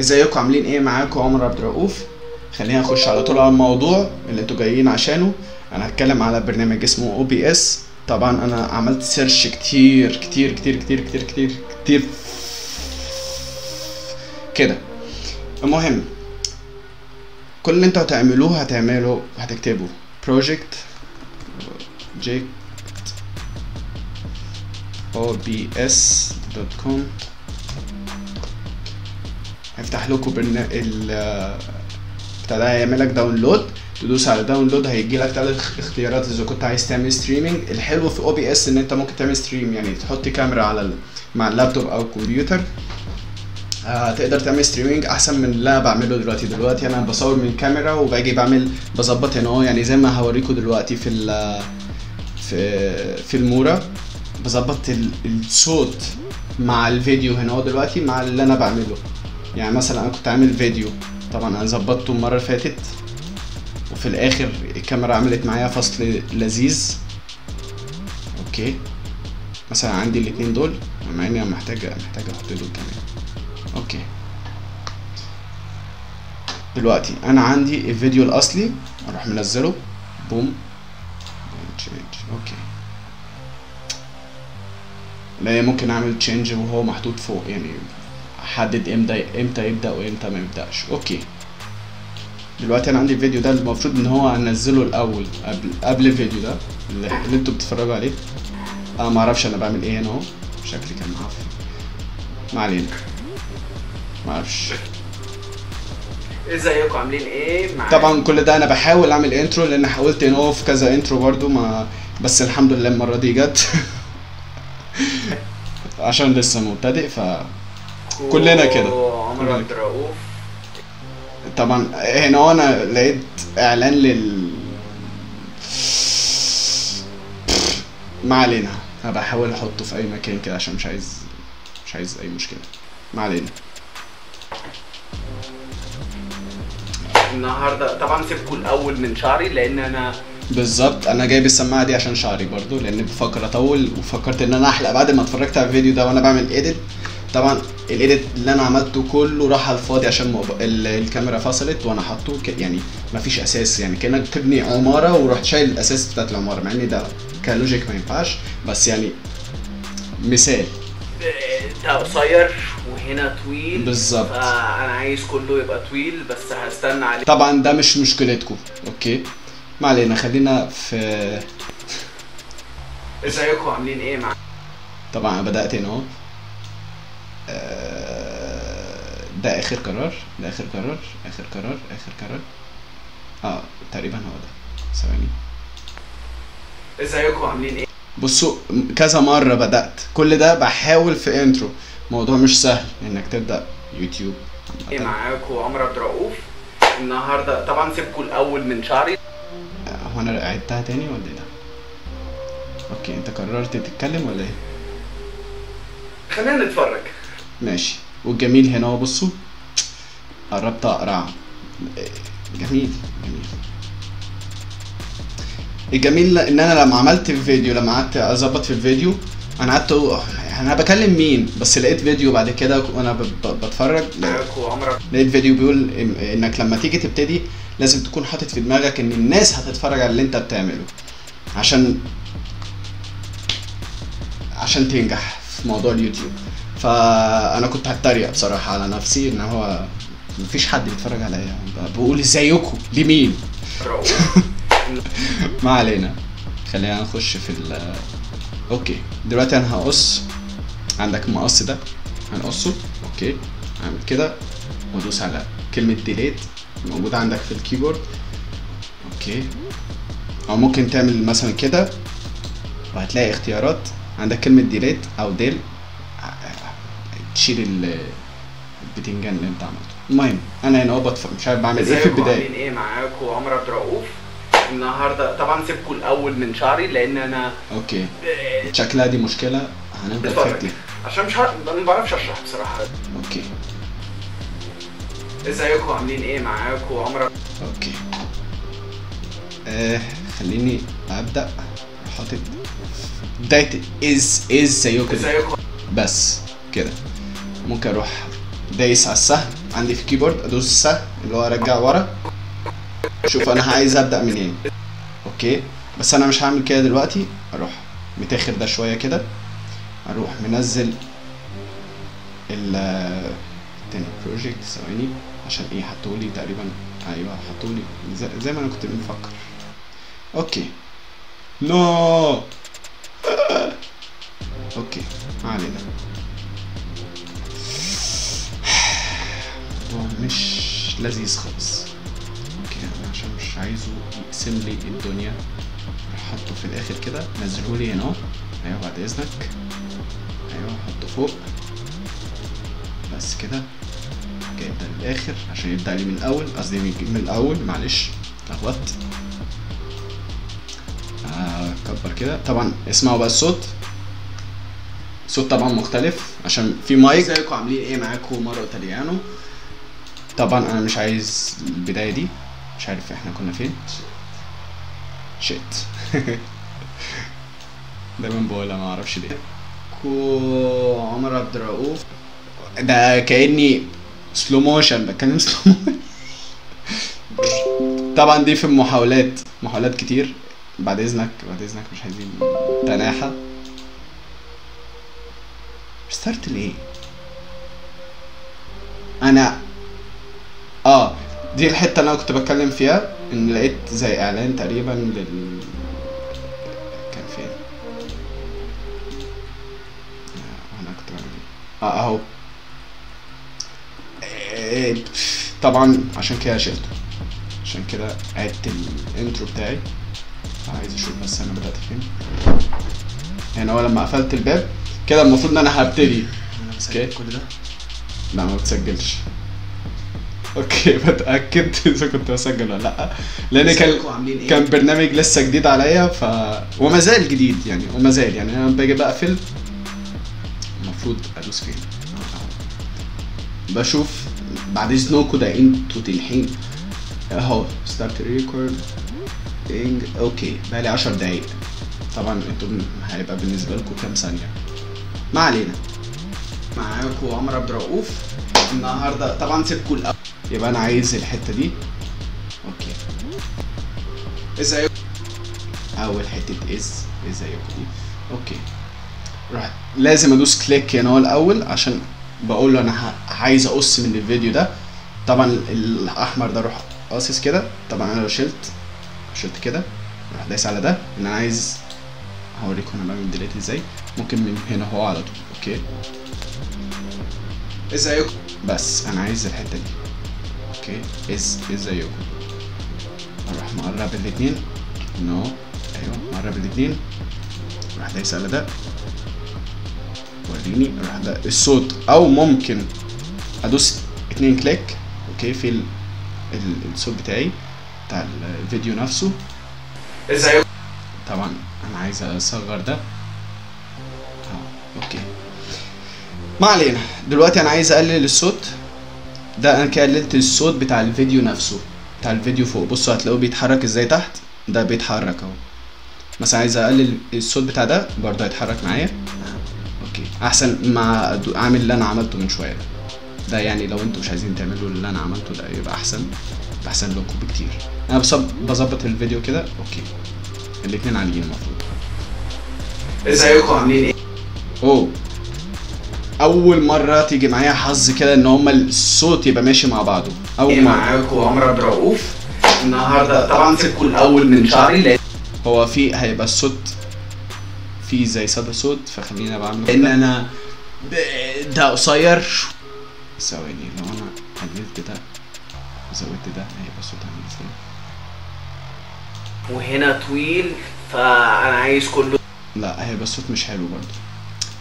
ازيكم؟ عاملين إيه معاكم؟ عمر عبد الرؤوف. خلينا نخش على طول على الموضوع اللي أنتوا جايين عشانه. أنا هتكلم على برنامج اسمه OBS طبعا أنا عملت search كتير كتير كتير كتير كتير كتير كتير. كده. المهم كل اللي أنتوا هتعملوه هتعملوا هتكتبوا. Project جيك obs.com هيفتح لكم برنا... ال بتاع ده هيعمل لك download تدوس على download هيجي لك ثلاث اختيارات إذا كنت عايز تعمل streaming الحلو في OBS إن أنت ممكن تعمل stream يعني تحط كاميرا على. مع اللابتوب أو الكمبيوتر آه تقدر تعمل streaming أحسن من اللي أنا بعمله دلوقتي. دلوقتي أنا بصور من كاميرا وباجي بعمل بظبط هنا أهو. يعني زي ما هوريكم دلوقتي في في Filmora بظبط ال- الصوت مع الفيديو هنا أهو دلوقتي مع اللي أنا بعمله. يعني مثلا أنا كنت عامل فيديو طبعا أنا ظبطته المرة اللي فاتت وفي الآخر الكاميرا عملت معايا فصل لذيذ. okay. مثلا عندي الاتنين دول مع إني محتاج محتاج أحط دول كمان. okay. دلوقتي أنا عندي الفيديو الأصلي أروح منزله. بوم. okay. لا ممكن أعمل change وهو محطوط فوق يعني احدد إمتى إمتى يبدأ وإمتى ما يبدأش. okay. دلوقتي أنا عندي الفيديو ده المفروض إن هو انزله الأول قبل قبل الفيديو ده اللي, أنتوا بتتفرجوا عليه. أنا ما أعرفش أنا بعمل إيه هنا أهو. شكلي كان معفن. ما علينا. ما أعرفش. إزيكم؟ عاملين إيه؟ معاك؟ طبعا كل ده أنا بحاول أعمل intro لأن حاولت إن هو في كذا intro برضو ما بس الحمد لله المرة دي جت. عشان لسه مبتدئ ف كلنا كده. عمر عبد الرؤوف طبعا هنا هو أنا لقيت إعلان لل ما علينا. أنا بحاول أحطه في أي مكان كده عشان مش عايز مش عايز أي مشكلة. ما علينا. النهارده طبعا سيبكم الأول من شعري لأن أنا بالظبط. أنا جايب السماعة دي عشان شعري برضو لأن بفكر أطول وفكرت إن أنا أحلق بعد ما اتفرجت على الفيديو ده وأنا بعمل ايديت طبعا الإيديت اللي أنا عملته كله راح على الفاضي عشان الكاميرا فصلت وأنا حاطه ك... يعني مفيش أساس يعني كأنك تبني عمارة ورحت شايل الأساس بتاعت العمارة مع ان ده ك logic ما ينفعش بس يعني مثال. ده قصير وهنا طويل بالظبط. فأنا عايز كله يبقى طويل بس هستنى عليه. طبعا ده مش مشكلتكم okay؟ ما علينا خلينا في إزيكم؟ عاملين إيه معاك طبعا أنا بدأت هنا أهو. ده آخر قرار ده آخر قرار آخر قرار آخر قرار. آه تقريبا هو ده. ثواني. ازيكم؟ عاملين إيه؟ بصوا كذا مرة بدأت. كل ده بحاول في intro موضوع مش سهل إنك تبدأ يوتيوب. إيه معاكم عمر عبد الرؤوف. النهارده طبعا سيبكم الأول من شعري. آه، هو أنا عدتها تاني ولا إيه ده؟ okay أنت قررت تتكلم ولا إيه؟ خلينا نتفرج. ماشي. والجميل هنا هو بصوا. قربت أقرع. جميل. جميل. الجميل إن أنا لما عملت الفيديو لما قعدت أظبط في الفيديو أنا قعدت أنا بكلم مين؟ بس لقيت فيديو بعد كده وأنا بتفرج. لقيت فيديو بيقول إنك لما تيجي تبتدي لازم تكون حاطط في دماغك إن الناس هتتفرج على اللي أنت بتعمله. عشان عشان تنجح في موضوع اليوتيوب. فأنا كنت هتريق بصراحة على نفسي إن هو مفيش حد بيتفرج عليا. بقول إزيكم؟ لمين؟ ما علينا. خلينا نخش في ال okay. دلوقتي أنا هقص. عندك المقص ده. هنقصه. okay. اعمل كده. وأدوس على كلمة delete موجودة عندك في ال keyboard. okay. أو ممكن تعمل مثلا كده. وهتلاقي اختيارات. عندك كلمة delete أو del تشيل ال- البتنجان اللي انت عملته. المهم أنا هنا أهو مش عارف بعمل إيه في ازيكم البداية. عاملين إيه معاكم عمر عبد الرؤوف. النهارده طبعا سيبكم الأول من شعري لأن أنا okay. شكلها دي مشكلة. هنبدأ فيها. كتير عشان مش عارف ما بعرفش أشرح بصراحة. okay. إزيكم؟ عاملين إيه معاكم عمر okay. آه خليني أبدأ. حاطط بداية از إز زيكم. إزيكم؟ بس كده. ممكن أروح دايس على السهم عندي في ال keyboard أدوس السهم اللي هو أرجع ورا. شوف أنا عايز أبدأ منين. okay؟ بس أنا مش هعمل كده دلوقتي. أروح متاخر ده شوية كده. أروح منزل ال تاني project ثواني. عشان إيه؟ حطولي تقريبا. أيوه حطولي زي, زي ما أنا كنت مفكر okay. no okay. ما علينا. مش لذيذ خالص. okay أنا عشان مش عايزه يقسم لي الدنيا حطه في الآخر كده. نزله لي هنا. اهو أيوه بعد إذنك. أيوه حطه فوق. بس كده. جايب ده للآخر عشان يبدأ لي من الأول. قصدي من الأول. معلش اتلخبطت آه كبر كده. طبعا اسمعوا بقى الصوت. صوت طبعا مختلف عشان في مايك. ازيكم؟ عاملين إيه معاكم؟ مارو ايطاليانو طبعا أنا مش عايز البداية دي. مش عارف إحنا كنا فين. shit. دايما بقولها ما أعرفش ليه. كو عمر عبد الرؤوف. ده كأني slow motion بتكلم slow طبعا دي في المحاولات محاولات كتير. بعد إذنك بعد إذنك مش عايزين تناحة. start ليه؟ أنا آه دي الحته اللي أنا كنت بتكلم فيها إن لقيت زي إعلان تقريبا لل كان فين؟ أنا كنت بعمل إيه؟ آه أهو. إيه، طبعا عشان كده شلته عشان كده عدت الإنترو بتاعي. عايز أشوف بس أنا بدأت فين. يعني هو لما قفلت الباب كده المفروض إن أنا هبتدي. بسجل كل ده؟ لا ما بتسجلش. okay بتأكد إذا كنت بسجل ولا لأ. لأن كان إيه؟ كان برنامج لسه جديد عليا ف وما زال جديد يعني وما زال يعني. أنا باجي بقفل المفروض أدوس فين؟ بشوف بعد إذنكم ده أنتوا تنحين. أهو start record okay بقالي 10 دقايق. طبعا أنتوا هيبقى بالنسبة لكم كام ثانية؟ ما علينا. معاكم عمر عبد الرؤوف. النهارده طبعا سيبكم الأول. يبقى أنا عايز الحتة دي. okay. ازيكم أول حتة إز ازيكم دي okay. راح لازم أدوس click هنا هو الأول عشان بقول له أنا عايز أقص من الفيديو ده. طبعا الأحمر ده أروح قاصص كده. طبعا أنا لو شلت شلت كده. راح دايس على ده. إن أنا عايز هوريكم أنا بعمل delete إزاي. ممكن من هنا هو على طول. okay. ازيكم بس أنا عايز الحتة دي. okay از ازيكم أروح مقرب الاثنين. no أيوه مقرب الاثنين. أروح دايس على ده. وريني أروح ده الصوت. أو ممكن أدوس اتنين click okay في ال... ال... الصوت بتاعي بتاع الفيديو نفسه. ازيكم طبعا أنا عايز أصغر ده. آه okay. ما علينا. دلوقتي أنا عايز أقلل الصوت. ده أنا كده قللت الصوت بتاع الفيديو نفسه بتاع الفيديو فوق. بصوا هتلاقوه بيتحرك إزاي تحت؟ ده بيتحرك أهو. مثلا عايز أقلل الصوت بتاع ده برضه هيتحرك معايا. okay. أحسن ما أعمل اللي أنا عملته من شوية. ده ده يعني لو أنتوا مش عايزين تعملوا اللي أنا عملته ده يبقى أحسن أحسن لكم بكتير. أنا بظبط الفيديو كده. okay. الاتنين عاليين المفروض. إزيكم؟ عاملين إيه؟ أوه. أول مرة تيجي معايا حظ كده إن هما الصوت يبقى ماشي مع بعضه. أول إيه مرة. معاكم عمر عبد الرؤوف. النهارده طبعا سيبكم الأول من شعري لأن هو في هيبقى الصوت في زي صدى صوت فخلينا بعمل لأن أنا ده قصير. ثواني لو أنا قللت ده وزودت ده هيبقى الصوت عامل إزاي؟ وهنا طويل فأنا عايز كله لا هيبقى الصوت مش حلو برضه.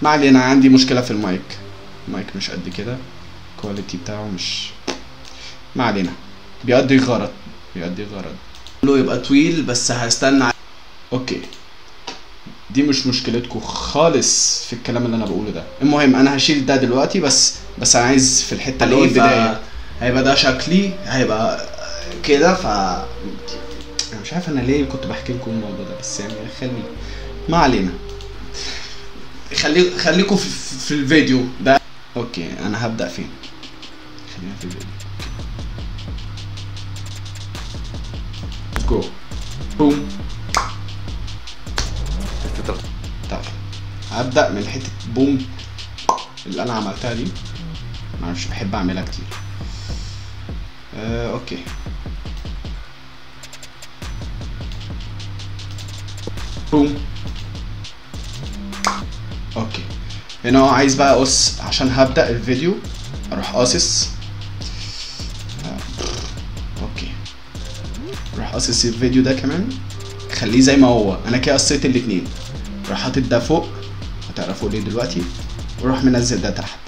ما علينا عندي مشكلة في المايك. المايك مش قد كده. ال quality بتاعه مش ما علينا. بيقضي غرض بيقضي غرض. له يبقى طويل بس هستنى. أوكي. دي مش مشكلتكم خالص في الكلام اللي أنا بقوله ده. المهم أنا هشيل ده دلوقتي بس بس أنا عايز في الحتة اللي هي البداية. هيبقى ده شكلي هيبقى كده ف أنا مش عارف أنا ليه كنت بحكي لكم الموضوع ده بس يعني خلي ما علينا. خلي خليكم في, في الفيديو. ده okay أنا هبدأ فين؟ خلينا في الفيديو. go boom طيب هبدأ من حتة boom اللي أنا عملتها دي. معرفش بحب أعملها كتير. آه، okay. boom هنا عايز بقى أقص عشان هبدأ الفيديو. أروح قاصص. آه، أوكي. أروح قاصص الفيديو ده كمان. خليه زي ما هو. أنا كده قصيت الاتنين. روح حاطط ده فوق. هتعرفوا ليه دلوقتي؟ وروح منزل ده تحت.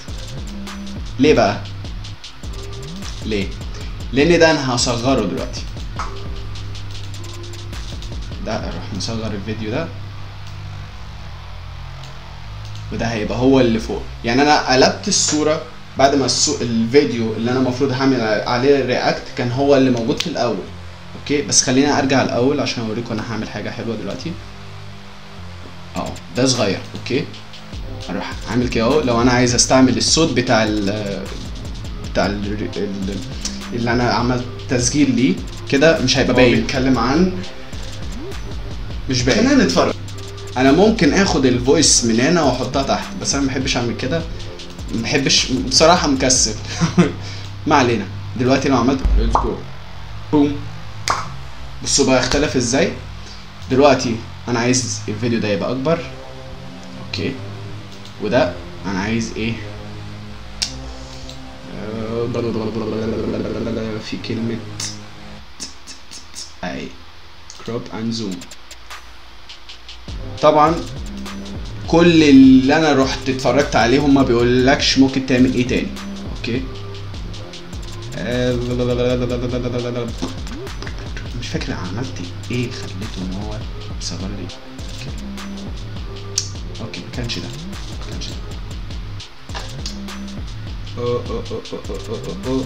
ليه بقى؟ ليه؟ لأن ده أنا هصغره دلوقتي. ده أروح مصغر الفيديو ده. وده هيبقى هو اللي فوق. يعني أنا قلبت الصورة بعد ما. الفيديو اللي أنا المفروض هعمل عليه react كان هو اللي موجود في الأول. okay؟ بس خلينا أرجع الأول عشان اوريكم أنا هعمل حاجة حلوة دلوقتي. آه ده صغير. okay؟ أروح عامل كده أهو. لو أنا عايز أستعمل الصوت بتاع ال بتاع ال ال- اللي أنا عملت تسجيل ليه. كده مش هيبقى باين. بيتكلم عن مش باين. خلينا نتفرج. أنا ممكن اخد ال voice من هنا واحطها تحت بس أنا ما بحبش اعمل كده ما بحبش بصراحه مكسل ما علينا دلوقتي لو عملت let's go boom بصوا بقى اختلف إزاي دلوقتي أنا عايز الفيديو ده يبقى اكبر okay وده أنا عايز إيه في كلمة اي crop and zoom طبعا كل اللي أنا رحت اتفرجت عليهم ما بيقولكش ممكن تعمل إيه تاني okay مش فاكر عملت إيه خليته ان هو يصغر لي okay okay كانش ده كانش ده أوه، أوه،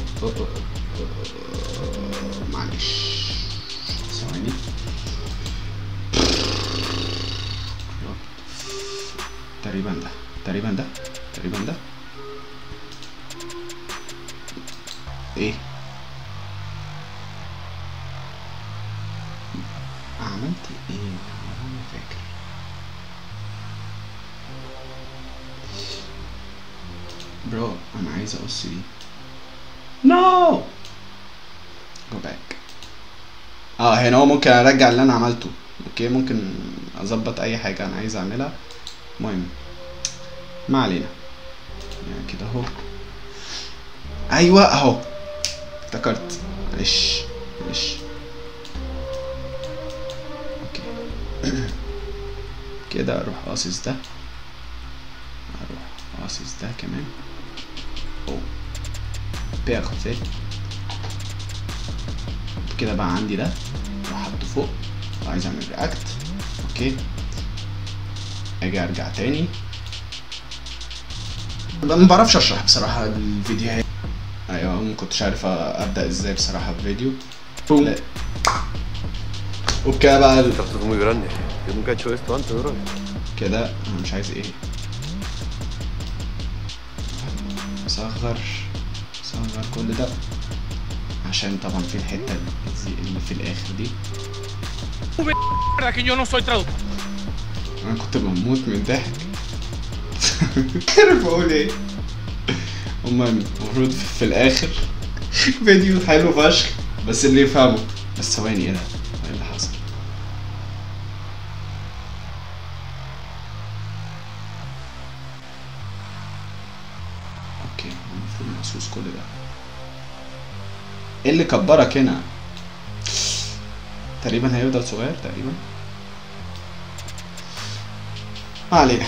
تقريبا ده. تقريبا ده. تقريبا ده. إيه؟ عملت إيه؟ أنا ما فاكر. bro أنا عايز أقص دي. no go back آه هنا هو ممكن أرجع اللي أنا عملته. okay ممكن أظبط أي حاجة أنا عايز أعملها. المهم ما علينا. يعني كده اهو. أيوه أهو. افتكرت. معلش معلش. okay. كده أروح قاصص ده. أروح قاصص ده كمان. أو. perfect كده بقى عندي ده. أروح حاطه فوق وعايز أعمل react okay. أجي ارجع تاني. ما بعرفش اشرح بصراحة الفيديوهات أيوه ما كنتش عارف أبدأ إزاي بصراحة بوم. وبكده بقى. كده أنا مش عايز إيه. اصغر اصغر كل ده. عشان طبعا في الحتة اللي- في الآخر دي. verdad que yo no soy traductor. أنا كنت بموت من الضحك. مش عارف أقول إيه؟ المهم المفروض في الآخر فيديو حلو فشخ بس اللي يفهمه. بس ثواني إيه ده إيه اللي حصل؟ أوكي المفروض محسوس كل ده. إيه اللي كبرك هنا؟ تقريبا هيفضل صغير تقريبا. ما علينا.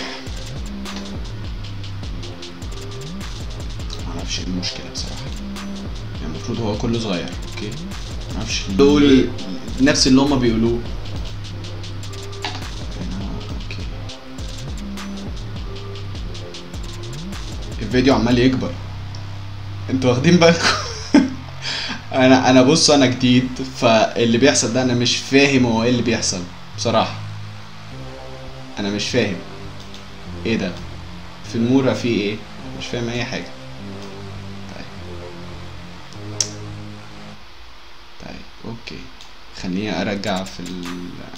معرفش إيه المشكلة بصراحة. يعني المفروض هو كله صغير أوكي؟ معرفش دول نفس اللي هما بيقولوه. الفيديو عمال يكبر. أنتوا واخدين بالكم؟ أنا أنا بص أنا جديد فاللي بيحصل ده أنا مش فاهم هو إيه اللي بيحصل بصراحة. أنا مش فاهم. إيه ده؟ فيلمورا في إيه؟ مش فاهم اي حاجة. طيب. طيب okay. خليني ارجع في ال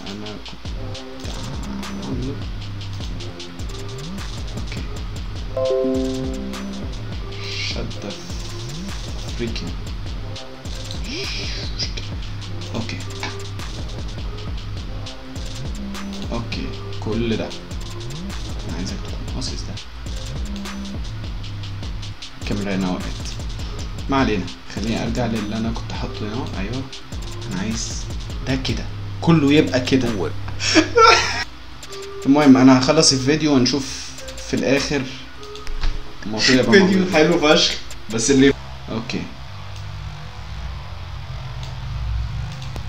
أنا كنت okay. shit freaking okay. okay. كل ده. باصص ده الكاميرا هنا وقعت ما علينا. خليني أرجع للي أنا كنت حاطه هنا. أيوه. أنا عايز ده كده. كله يبقى كده. المهم أنا هخلص الفيديو ونشوف في الآخر المفروض يبقى فيديو. حلو فشخ. بس اللي okay.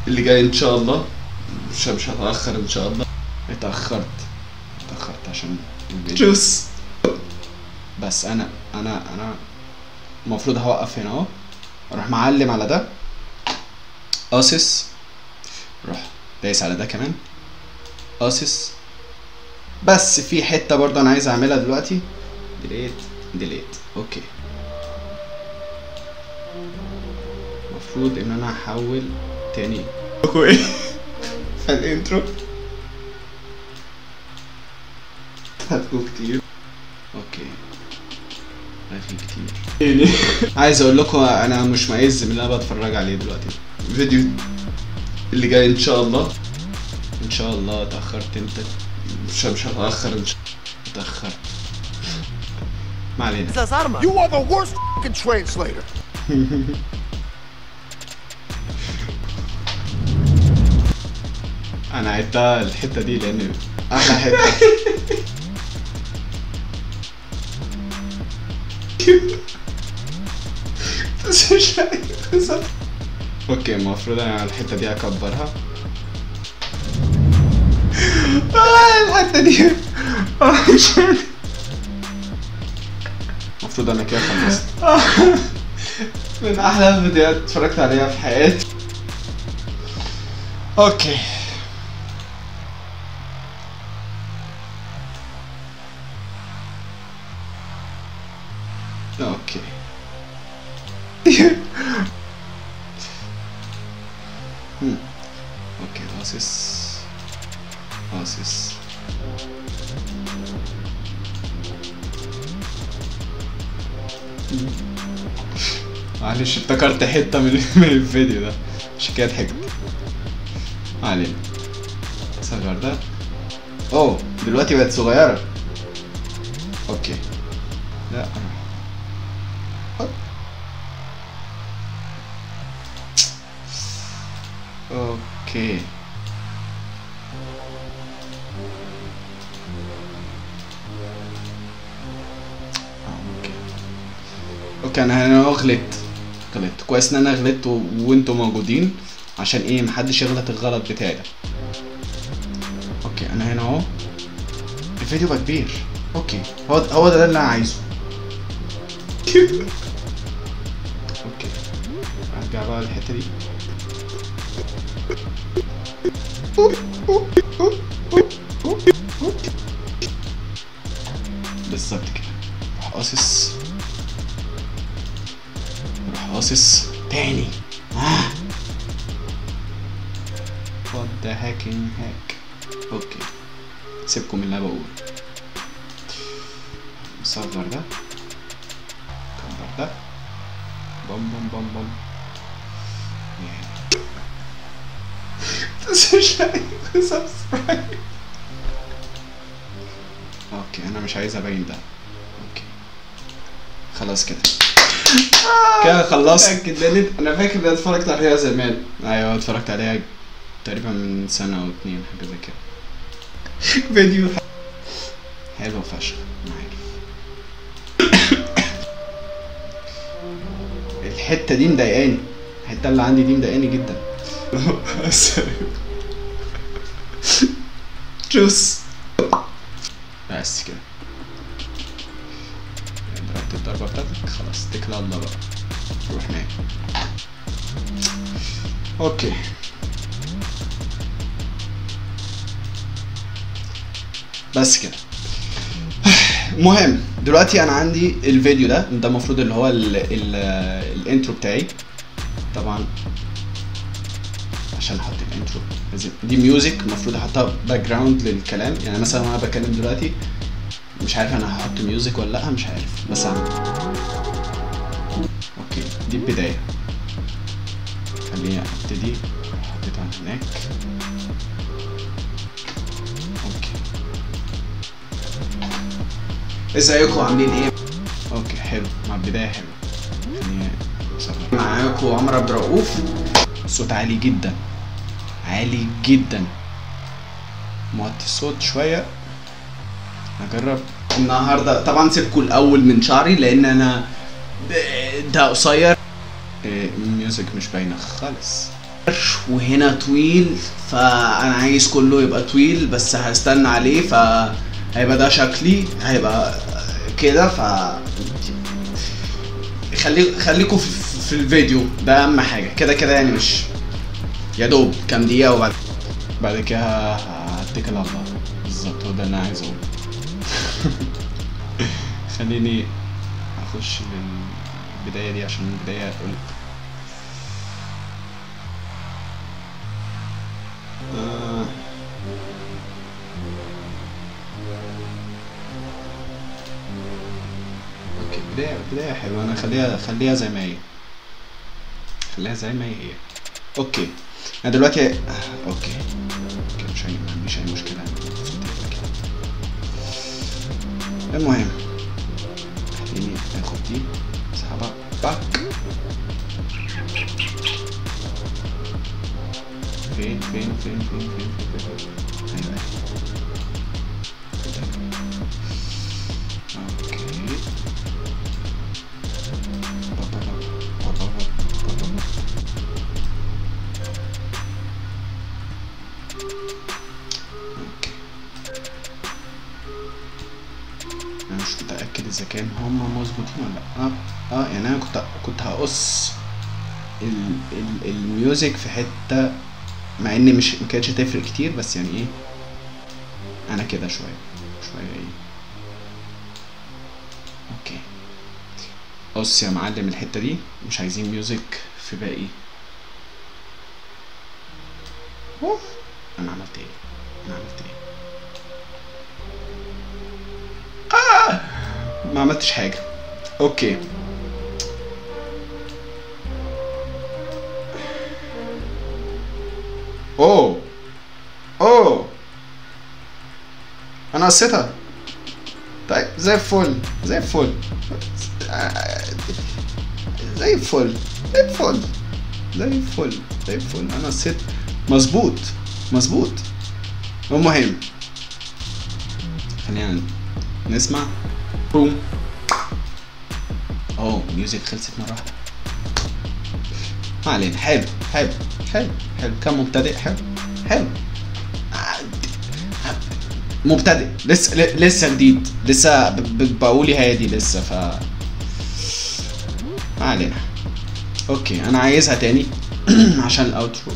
اللي جاي إن شاء الله. مش مش هتأخر إن شاء الله. اتأخرت. اتأخرت عشان جوس. بس أنا أنا أنا المفروض هوقف هنا أهو. أروح معلم على ده. أسس أروح دايس على ده كمان. اسس بس في حتة برضه أنا عايز أعملها دلوقتي. delete delete okay. المفروض إن أنا أحول تاني. إيه في هتكون كتير. أوكي. رغي كتير. يعني عايز أقول لكم أنا مش معز من اللي أنا بتفرج عليه دلوقتي. فيديو اللي جاي إن شاء الله. إن شاء الله اتأخرت أنت. مش مش هتأخر إن شاء اتاخرت ما علينا. You are the worst fucking translator. أنا عدتها الحتة دي لأن أحلى حتة. بس مش أوكي المفروض أنا الحتة دي أكبرها. آه، الحتة دي. المفروض أنا كده خلصت. من أحلى الفيديوهات اتفرجت عليها في حياتي. أوكي. معلش افتكرت حتة من الفيديو ده. عشان كده ضحكت. علينا صغر ده. أوه دلوقتي بقت صغيرة. okay. لا. okay. okay أنا غلطت. غلطت. كويس إن أنا غلطت. وأنتوا موجودين عشان إيه محدش يغلط الغلط بتاعي. ده okay أنا هنا أهو. الفيديو بقى كبير. okay. هو هو ده اللي أنا عايزه. okay. أرجع بقى للحتة دي. بالظبط كده. روح قاصص قاصص تاني. What the hacking hack. أوكي سيبكم من اللي أنا بقوله. صغر ده. كبر ده. بم بم بم بم يعني بس مش عارف subscribe okay أنا مش عايز أبين ده. okay خلاص كده. كده خلصت أنا فاكر ان أنا اتفرجت عليها زمان. أيوه اتفرجت عليها تقريبا من سنة أو اتنين حاجة زي كده. فيديو. حلو فشخ أنا عارف الحتة دي مضايقاني. الحتة اللي عندي دي مضايقاني جدا. جوس. بس كده. ضربت الضربة بتاعتك خلاص اتكل على الله بقى. روح نام أوكي. بس كده. مهم. دلوقتي أنا عندي الفيديو ده. ده المفروض اللي هو ال ال ال intro بتاعي. طبعا. عشان أحط ال intro دي music المفروض أحطها background للكلام. يعني مثلا وأنا بتكلم دلوقتي مش عارف أنا هحط music ولا لأ مش عارف. بس هعمل okay دي البداية. خليني أبتدي حطيتها هناك. okay. إزيكم؟ عاملين إيه؟ okay حلو. مع البداية حلو. معاكم عمرو عبد الرؤوف. صوت عالي جدا. عالي جدا. موطي الصوت شوية. هجرب النهارده طبعا سيبكم الأول من شعري لأن أنا ده قصير. إيه، ال music مش باينة خالص. وهنا طويل فأنا عايز كله يبقى طويل بس هستنى عليه فهيبقى ده شكلي هيبقى كده ف خلي خليكم في, في الفيديو ده أهم حاجة. كده كده يعني مش يا دوب كام دقيقة وبعد بعد كده هتكل على الله. بالظبط هو ده اللي أنا عايز أقوله. خليني أخش للبداية دي عشان البداية أقول آه. أوكي بدايه بداية حلوة. أنا خليها خليها زي ما هي. خليها زي ما هي. أوكي. أنا دلوقتي أوكي. مش اي مشكلة. المهم tá? Vem, vem, vem, vem, vem, vem, vem, vem. Ok. مش متأكد إذا كان هما مظبوطين ولا لأ يعني أنا كنت كنت هقص ال ال ال music في حتة مع إن مش ما كانتش هتفرق كتير بس يعني إيه أنا كده شوية شوية إيه. okay. قص يا معلم الحتة دي مش عايزين music في باقي. أوف أنا عملت إيه؟ أنا عملت إيه؟ آه! ما عملتش حاجة. أوكي. اوه اوه أنا قصيتها طيب زي الفل زي الفل. زي الفل زي الفل زي الفل زي الفل. أنا قصيت مظبوط مظبوط. المهم خلينا نسمع. بوم اوه ميوزك خلصت مرة واحدة. ما علينا. حلو حلو. حلو. حلو. كان مبتدئ حلو. حلو. مبتدئ. لسه لسه جديد. لسه بقولي هادي لسه ف ما علينا. okay أنا عايزها تاني. عشان ال outro.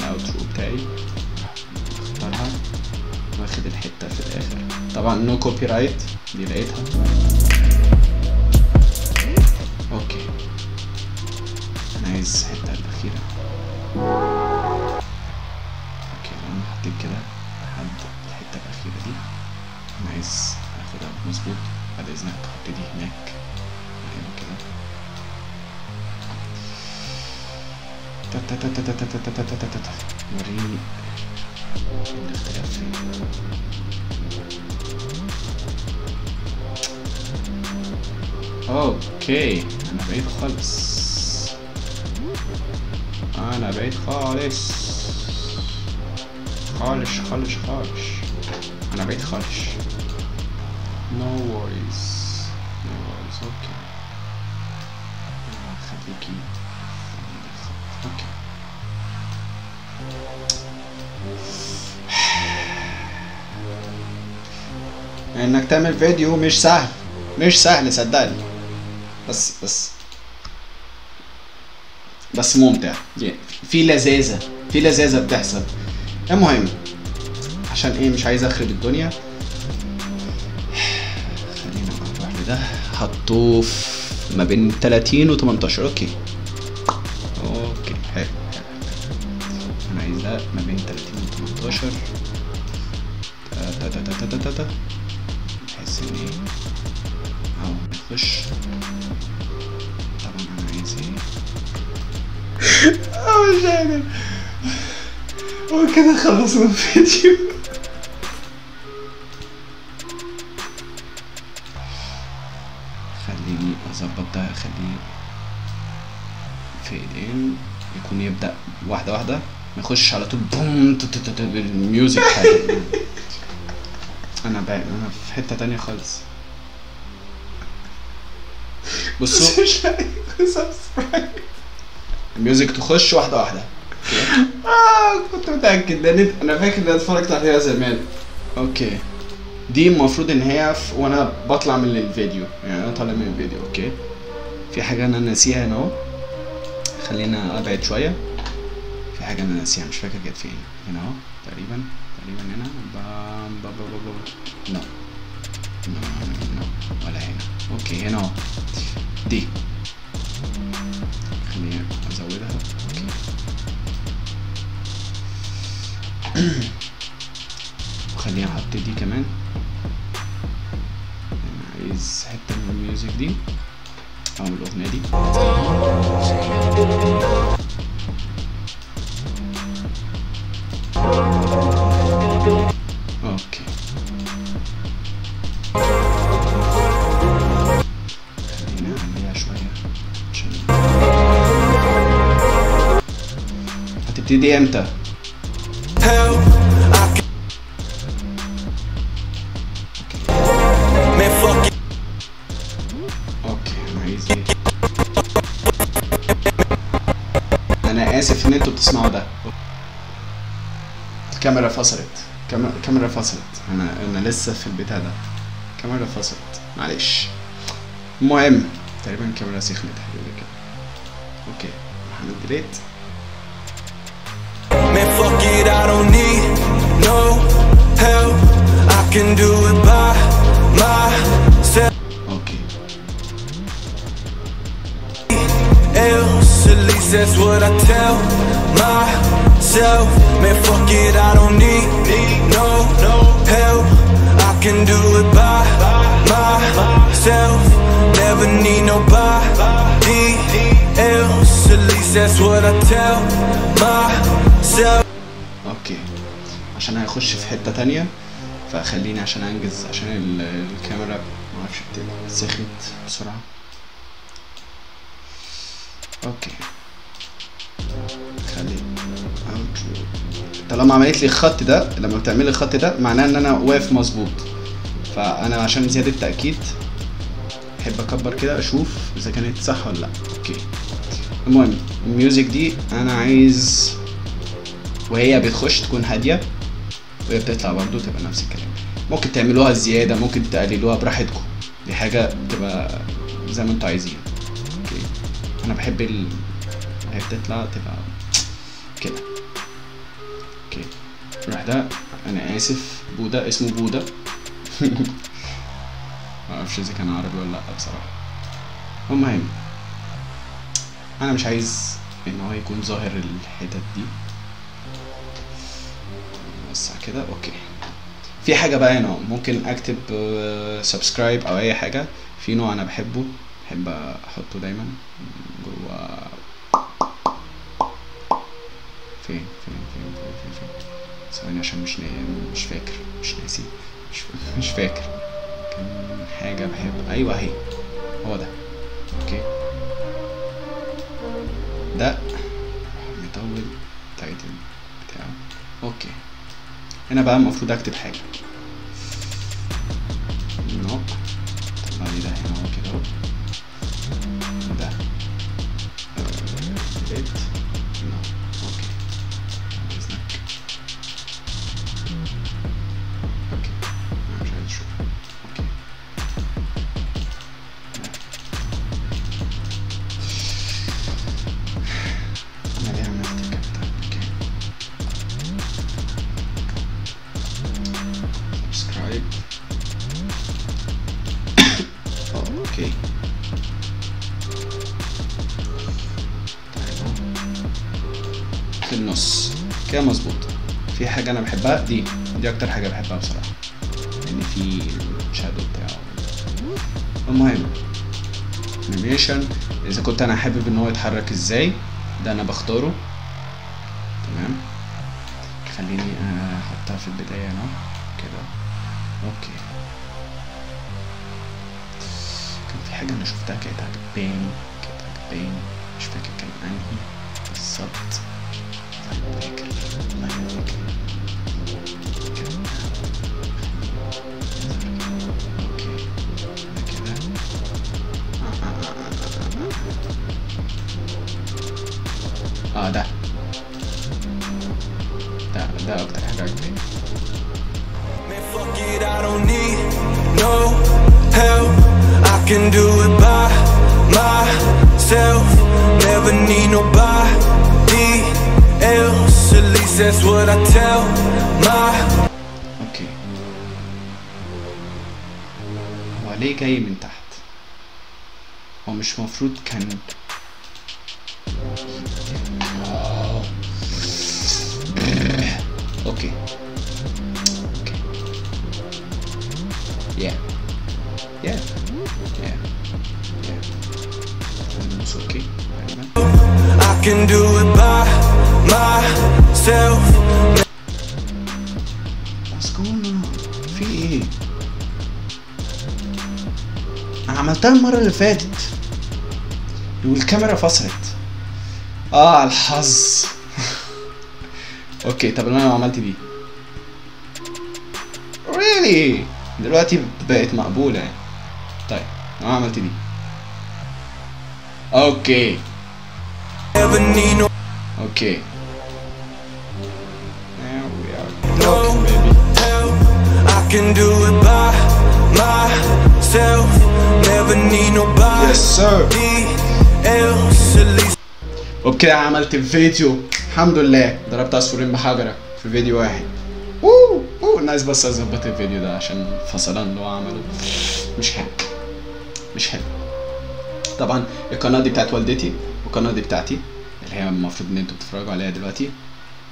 ال outro بتاعي. واخد الحتة في الآخر. طبعا no copyright دي لقيتها. كده لحد الحتة الأخيرة دي أنا عايز أخدها مظبوط بعد إذنك تحط دي هناك هنا كده وريني أوكي أنا بعيد خالص أنا بعيد خالص خالص خالص خالص. أنا بعيد خالص. No worries. No worries. okay خليكي. okay إنك تعمل فيديو مش سهل. مش سهل صدقني. بس بس. بس ممتع. في لذاذة. في لذاذة بتحصل. المهم عشان إيه مش عايز أخرب الدنيا خلينا نروح لده في ما بين 30 و 18 okay. Okay حلو. أنا عايز 15 تا تا تا تا تا تا تا بحيث إن إيه؟ أهو نخش. طبعا أنا عايز إيه؟ مش قادر. وكده خلصنا الفيديو خليني أظبط ده خليه فيدين يكون يبدأ واحدة واحدة ما يخش على طول بوم بال music حاجة. أنا بقى أنا في حتة تانية خالص. بصوا. ال music تخش واحدة واحدة. آه كنت متأكد لأن أنا فاكر ان أنا اتفرجت عليها زمان. Okay. دي المفروض إن هي في وأنا بطلع من الفيديو. يعني أنا طالع من الفيديو okay. في حاجة أنا ناسيها هنا أهو. خلينا أبعد شوية. في حاجة أنا ناسيها مش فاكر كانت فين. هنا أهو. تقريبا تقريبا هنا. بام بام بام بام no no no ولا هنا. Okay هنا أهو. دي. خليني أزودها. Okay. وخليني أحط دي كمان. أنا عايز حتة من ال music دي. أو الأغنية دي. أوكي. خلينا نعليها شوية. عشان هتبتدي إمتى؟ أنا آسف إن أنتوا بتسمعوا ده. الكاميرا فصلت. كام- الكاميرا فصلت. أنا أنا لسه في البتاع ده. الكاميرا فصلت. معلش. المهم تقريبا الكاميرا سخنت. حاجة زي كده. Okay هعمل delete. Man, fuck it, I don't need no help. I can do it by that's what I tell myself. Man, fuck it, I don't need no help. I can do it by myself. Never need nobody else. At least that's what I tell myself. عشان هيخش في حتة تانية فخليني عشان انجز عشان ال- الكاميرا معرفش سخنت بسرعة okay خلي outro. طالما عملت لي الخط ده لما بتعملي الخط ده معناه إن أنا واقف مظبوط. فأنا عشان زيادة تأكيد أحب أكبر كده أشوف إذا كانت صح ولا لأ. Okay. المهم ال music دي أنا عايز وهي بتخش تكون هادية وهي بتطلع برضو تبقى نفس الكلام. ممكن تعملوها زيادة ممكن تقللوها براحتكم. دي حاجة بتبقى زي ما أنتوا عايزين. Okay. أنا بحب ال... وهي بتطلع تبقى كده. Okay. راح ده. أنا آسف. بودا. اسمه بودا. معرفش إذا كان عربي ولا لأ بصراحة. المهم. أنا مش عايز إن هو يكون ظاهر الحتت دي. بس كده. Okay. في حاجة بقى هنا. ممكن أكتب subscribe أو أي حاجة. في نوع أنا بحبه. بحب أحطه دايما. جوه فين فين فين فين فين ثواني عشان مش. مش فاكر مش ناسي مش, مش فاكر كان حاجة بحب أيوه اهي هو ده okay ده مطول title بتاعه okay هنا بقى المفروض اكتب حاجة مظبوط. في حاجة أنا بحبها؟ دي. دي أكتر حاجة بحبها بصراحة. لأن في shadow بتاعه. المهم animation إذا كنت أنا حابب إن هو يتحرك إزاي ده أنا بختاره. تمام؟ خليني آه، أحطها في البداية هنا كده. Okay. كان في حاجة أنا شفتها كانت عجباني كانت عجباني. مش فاكر كان أنهي. بالظبط. Ah, а, Can do it by myself, never need nobody. Else. At least that's what I tell my. أوكي هو ليه جاي من تحت هو مش مفروض كان أوكي أوكي yeah yeah yeah yeah it's okay I can do it by myself. What's going on? في إيه؟ أنا عملتها المرة اللي فاتت. والكاميرا فصلت. آه على الحظ. Okay طب أنا لو عملت دي. Really دلوقتي بقت مقبولة. يعني طيب لو أنا عملت دي. Okay. Okay. Can do it by myself. Never need nobody. Yes, sir. else. At least. وبكده عملت فيديو الحمد لله ضربت عصفورين بحجرة في فيديو واحد. ووو ووو الناس بس اظبط الفيديو ده عشان الفصلان اللي هو عمله. مش حلو. مش حلو. طبعا القناة دي بتاعت والدتي والقناة دي بتاعتي اللي هي المفروض إن أنتوا بتتفرجوا عليها دلوقتي.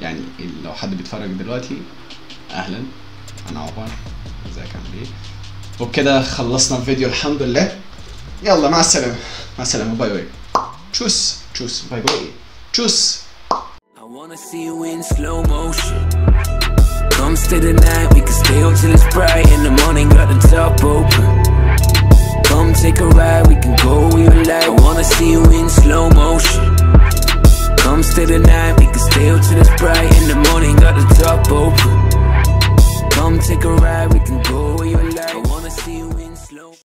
يعني لو حد بيتفرج دلوقتي أهلا. أنا عمر ازيك عامل إيه وبكده خلصنا الفيديو الحمد لله يلا مع السلامة مع السلامة باي باي تشوس تشوس باي باي تشوس I wanna see you in slow motion. Come stay the night, we can stay up till it's bright. In the morning, got the top open. Come take a ride, we can go where you like. I wanna see you in slow motion. Come stay the night, we can stay up till it's bright. In the morning, got the top open. Come take a ride, we can go where you